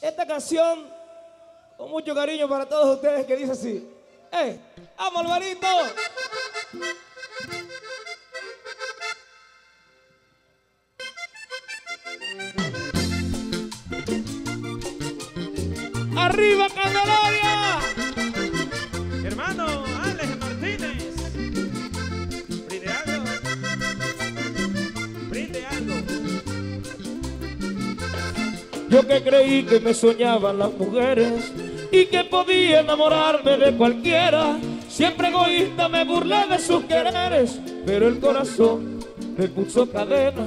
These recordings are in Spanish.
Esta canción, con mucho cariño para todos ustedes, que dice así. ¡Eh! ¡Vamos, Alvarito! ¡Arriba, Candelaria! Yo que creí que me soñaban las mujeres y que podía enamorarme de cualquiera. Siempre egoísta me burlé de sus quereres, pero el corazón me puso cadena.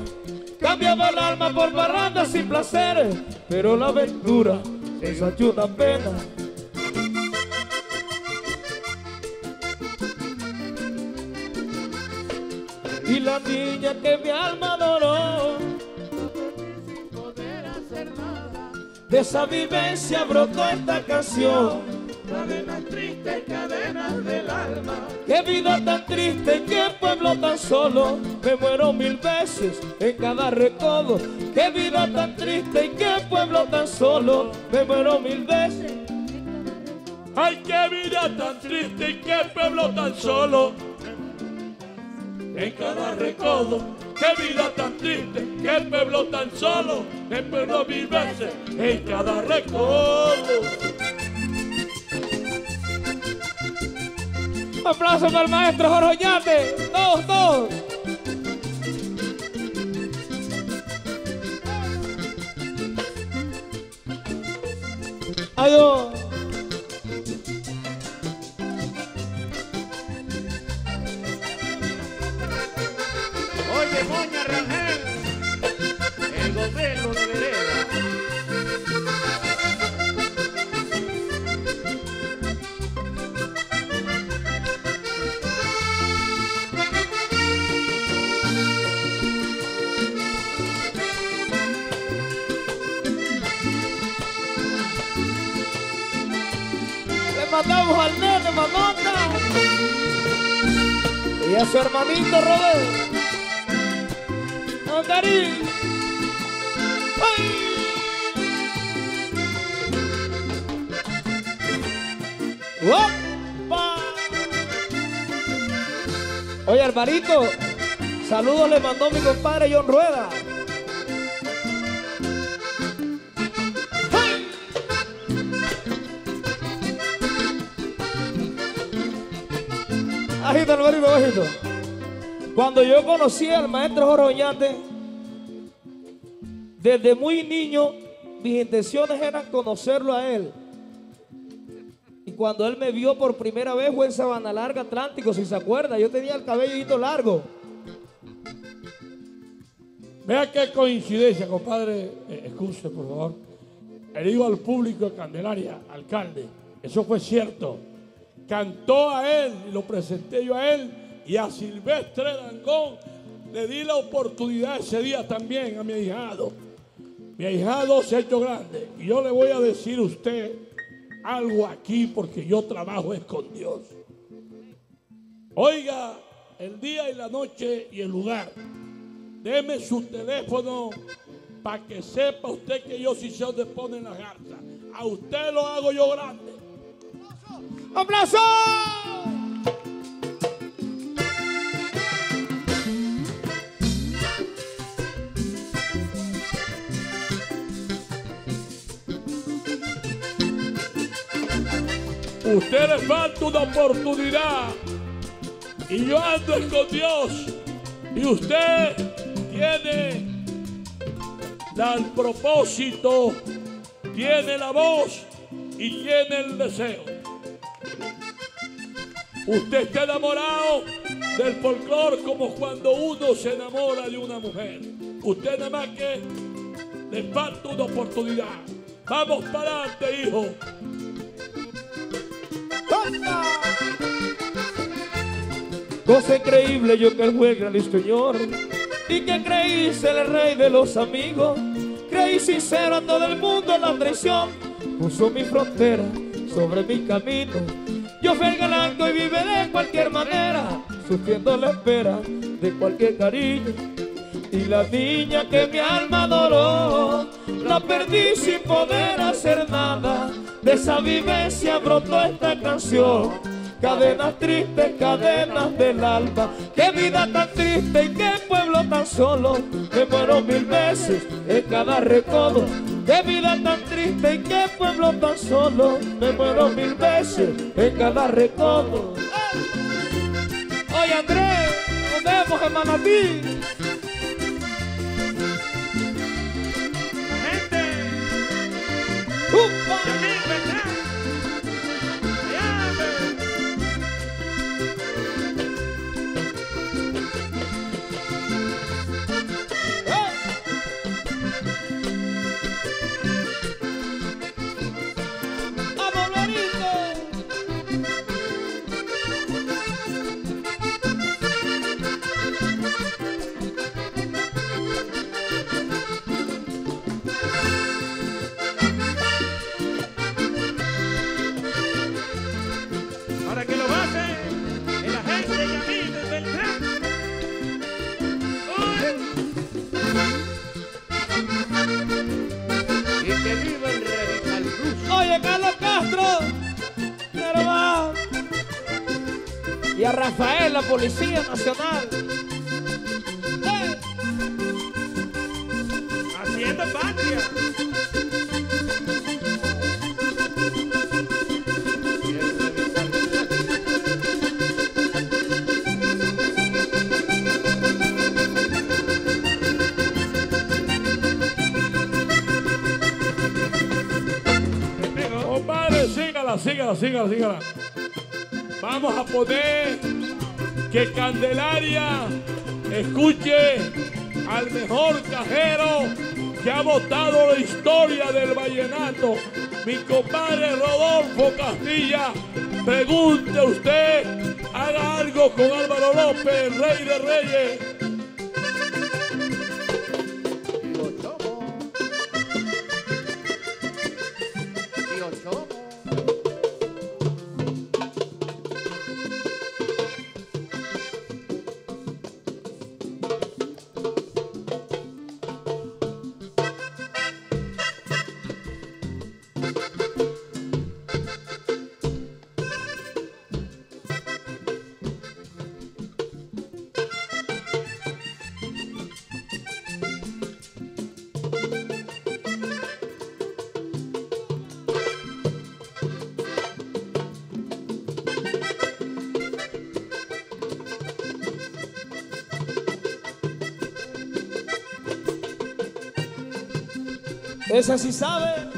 Cambiaba el alma por barrandas sin placeres, pero la aventura es una pena. Y la niña que mi alma adoró De esa vivencia brotó esta canción. Cadenas tristes, cadenas del alma. Qué vida tan triste y qué pueblo tan solo. Me muero mil veces en cada recodo. Qué vida tan triste y qué pueblo tan solo. Me muero mil veces. Ay, qué vida tan triste y qué pueblo tan solo. En cada recodo, qué vida tan triste, qué pueblo tan solo. Me pueblo mil en cada recodo. Un aplauso para el maestro Jorge Oñate. Todos, todos. Adiós. Mandamos al nene mamota y a su hermanito Robert. ¡Oh, cariño! ¡Ay! Oye, Alvarito, saludos le mandó mi compadre John Rueda. Cuando yo conocí al maestro Jorge Oñate, desde muy niño, mis intenciones eran conocerlo a él. Y cuando él me vio por primera vez fue en Sabana Larga Atlántico, si se acuerda. Yo tenía el cabello largo. Vea qué coincidencia, compadre. Eh, excuse, por favor. Le digo al público de Candelaria, alcalde, eso fue cierto. Cantó a él y lo presenté yo a él y a Silvestre Dangón le di la oportunidad ese día también a mi ahijado. Mi ahijado se ha hecho grande y yo le voy a decir a usted algo aquí porque yo trabajo es con Dios. Oiga, el día y la noche y el lugar. Deme su teléfono para que sepa usted que yo sí sé dónde ponen las garzas. A usted lo hago yo grande. ¡Aplauso! Usted le falta una oportunidad. Y yo ando con Dios. Y usted tiene el propósito, tiene la voz y tiene el deseo. Usted está enamorado del folclore como cuando uno se enamora de una mujer. Usted nada más que le falta una oportunidad. Vamos para adelante, hijo. Cosa increíble yo que fue el señor y que creí ser el rey de los amigos. Creí sincero a todo el mundo en la traición. Puso mi frontera sobre mi camino. Yo el galanco y vive de cualquier manera, sufriendo la espera de cualquier cariño. Y la niña que mi alma adoró, la perdí sin poder hacer nada. De esa vivencia brotó esta canción. Cadenas tristes, cadenas del alma. Qué vida tan triste y qué pueblo tan solo. Me muero mil veces en cada recodo. Qué vida tan triste y qué pueblo tan solo. Me muero mil veces en cada recodo. Oye Andrés, nos vemos en Manatí. Y a Rafael, la Policía Nacional. ¡Eh! Haciendo patria. Sígala, sígala, sígala, sígala. Vamos a poner que Candelaria escuche al mejor cajero que ha votado la historia del vallenato. Mi compadre Rodolfo Castilla, pregunte usted, haga algo con Álvaro López, rey de reyes. Esa sí sabe.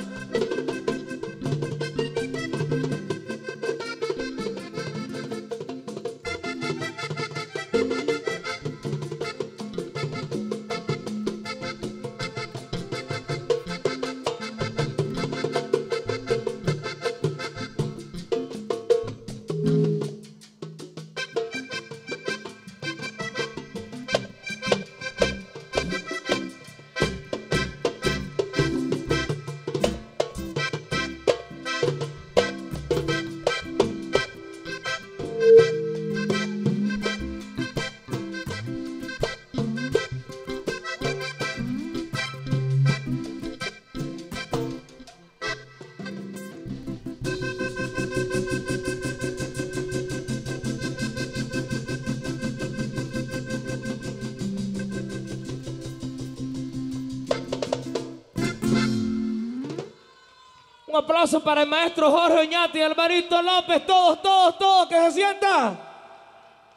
Un aplauso para el maestro Jorge Oñate y Alvarito López. Todos, todos, todos, que se sienta.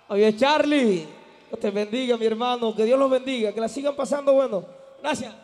Oye, Charlie, Dios te bendiga, mi hermano. Que Dios los bendiga. Que la sigan pasando bueno. Gracias.